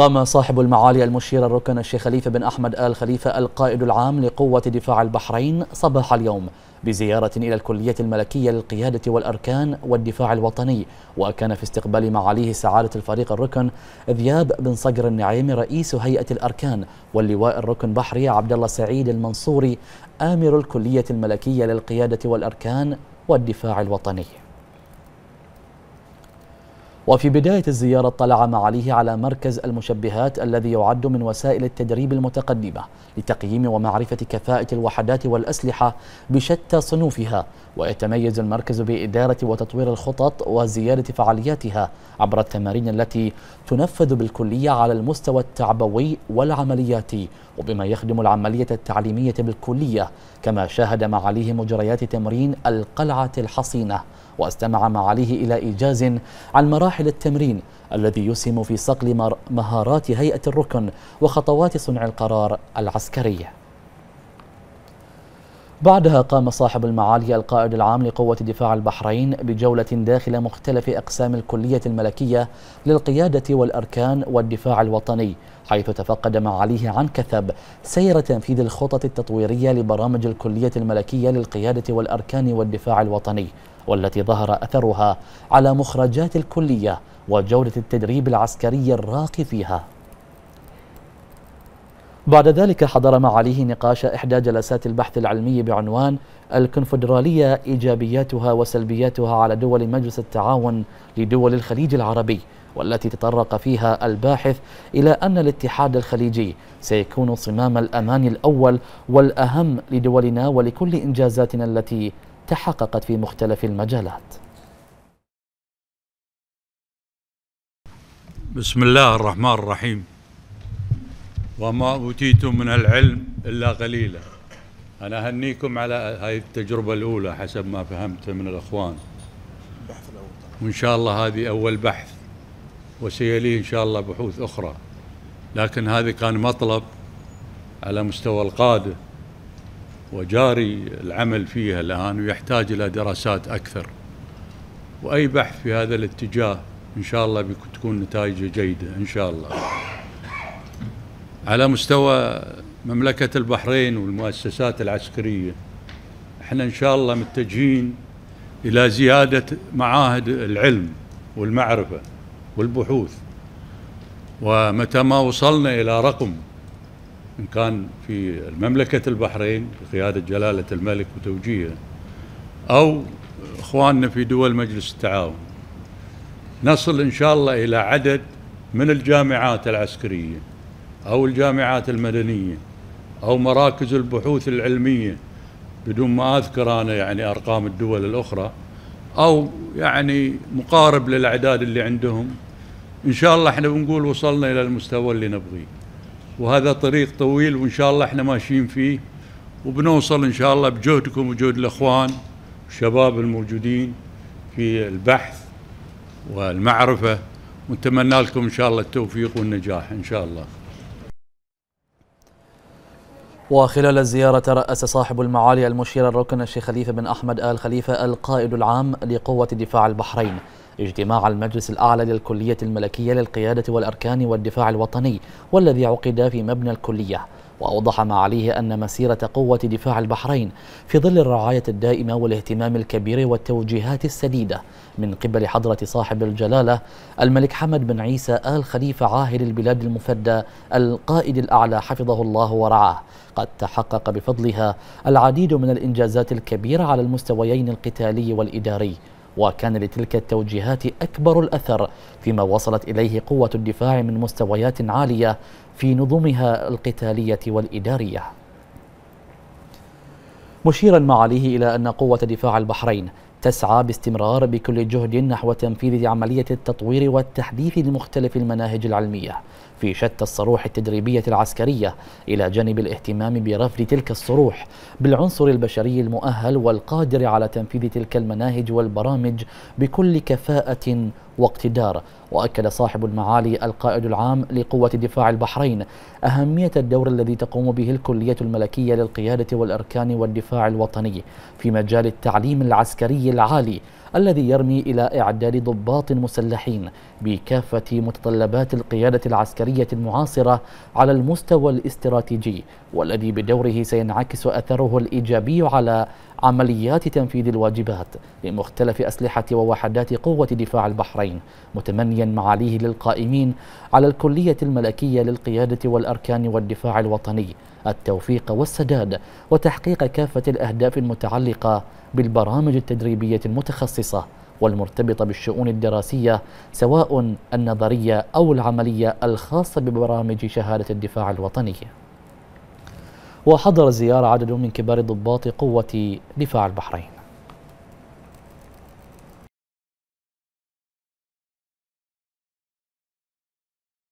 قام صاحب المعالي المشير الركن الشيخ خليفة بن أحمد آل خليفة القائد العام لقوة دفاع البحرين صباح اليوم بزيارة إلى الكلية الملكية للقيادة والأركان والدفاع الوطني وكان في استقبال معاليه سعادة الفريق الركن ذياب بن صقر النعيم رئيس هيئة الأركان واللواء الركن بحري عبد الله سعيد المنصوري آمر الكلية الملكية للقيادة والأركان والدفاع الوطني. وفي بداية الزيارة اطلع معاليه على مركز المشبهات الذي يعد من وسائل التدريب المتقدمة لتقييم ومعرفة كفاءة الوحدات والأسلحة بشتى صنوفها ويتميز المركز بإدارة وتطوير الخطط وزيادة فعالياتها عبر التمارين التي تنفذ بالكلية على المستوى التعبوي والعملياتي وبما يخدم العملية التعليمية بالكلية كما شاهد معاليه مجريات تمرين القلعة الحصينة. واستمع معاليه إلى إيجاز عن مراحل التمرين الذي يسهم في صقل مهارات هيئة الركن وخطوات صنع القرار العسكري. بعدها قام صاحب المعالي القائد العام لقوة دفاع البحرين بجولة داخل مختلف أقسام الكلية الملكية للقيادة والأركان والدفاع الوطني حيث تفقد معاليه عن كثب سير تنفيذ الخطط التطويرية لبرامج الكلية الملكية للقيادة والأركان والدفاع الوطني والتي ظهر أثرها على مخرجات الكلية وجودة التدريب العسكري الراقي فيها. بعد ذلك حضر معاليه نقاش إحدى جلسات البحث العلمي بعنوان الكونفدرالية إيجابياتها وسلبياتها على دول مجلس التعاون لدول الخليج العربي والتي تطرق فيها الباحث إلى أن الاتحاد الخليجي سيكون صمام الأمان الأول والأهم لدولنا ولكل إنجازاتنا التي تحققت في مختلف المجالات. بسم الله الرحمن الرحيم. وما أوتيتم من العلم إلا قليلا. أنا أهنيكم على هذه التجربة الأولى حسب ما فهمت من الأخوان. وإن شاء الله هذه أول بحث وسيليه إن شاء الله بحوث أخرى. لكن هذا كان مطلب على مستوى القادة وجاري العمل فيها الآن ويحتاج إلى دراسات أكثر. وأي بحث في هذا الاتجاه إن شاء الله بتكون نتائجه جيدة إن شاء الله. على مستوى مملكة البحرين والمؤسسات العسكرية. إحنا إن شاء الله متجهين إلى زيادة معاهد العلم والمعرفة والبحوث. ومتى ما وصلنا إلى رقم إن كان في مملكة البحرين بقيادة جلالة الملك وتوجيهه أو إخواننا في دول مجلس التعاون نصل إن شاء الله إلى عدد من الجامعات العسكرية. أو الجامعات المدنية أو مراكز البحوث العلمية بدون ما أذكر أنا يعني أرقام الدول الأخرى أو يعني مقارب للأعداد اللي عندهم. إن شاء الله إحنا بنقول وصلنا إلى المستوى اللي نبغيه. وهذا طريق طويل وإن شاء الله إحنا ماشيين فيه وبنوصل إن شاء الله بجهدكم وجهد الإخوان والشباب الموجودين في البحث والمعرفة ونتمنى لكم إن شاء الله التوفيق والنجاح إن شاء الله. وخلال الزيارة رأس صاحب المعالي المشير الركن الشيخ خليفة بن أحمد آل خليفة القائد العام لقوة دفاع البحرين. اجتماع المجلس الأعلى للكلية الملكية للقيادة والأركان والدفاع الوطني والذي عقد في مبنى الكلية. وأوضح معاليه أن مسيرة قوة دفاع البحرين في ظل الرعاية الدائمة والاهتمام الكبير والتوجيهات السديدة من قبل حضرة صاحب الجلالة الملك حمد بن عيسى آل خليفة عاهل البلاد المفدى القائد الأعلى حفظه الله ورعاه. قد تحقق بفضلها العديد من الإنجازات الكبيرة على المستويين القتالي والإداري. وكان لتلك التوجيهات أكبر الأثر فيما وصلت إليه قوة الدفاع من مستويات عالية في نظمها القتالية والإدارية. مشيرا معاليه إلى أن قوة دفاع البحرين تسعى باستمرار بكل جهد نحو تنفيذ عملية التطوير والتحديث لمختلف المناهج العلمية في شتى الصروح التدريبية العسكرية إلى جانب الاهتمام برفض تلك الصروح بالعنصر البشري المؤهل والقادر على تنفيذ تلك المناهج والبرامج بكل كفاءة واقتدار وأكد صاحب المعالي القائد العام لقوة دفاع البحرين أهمية الدور الذي تقوم به الكلية الملكية للقيادة والأركان والدفاع الوطني في مجال التعليم العسكري العالي. الذي يرمي إلى إعداد ضباط مسلحين بكافة متطلبات القيادة العسكرية المعاصرة على المستوى الاستراتيجي والذي بدوره سينعكس أثره الإيجابي على عمليات تنفيذ الواجبات لمختلف أسلحة ووحدات قوة دفاع البحرين متمنيا معاليه للقائمين على الكلية الملكية للقيادة والأركان والدفاع الوطني التوفيق والسداد وتحقيق كافة الأهداف المتعلقة بالبرامج التدريبية المتخصصة والمرتبطة بالشؤون الدراسية سواء النظرية أو العملية الخاصة ببرامج شهادة الدفاع الوطني. وحضر الزيارة عدد من كبار ضباط قوة دفاع البحرين.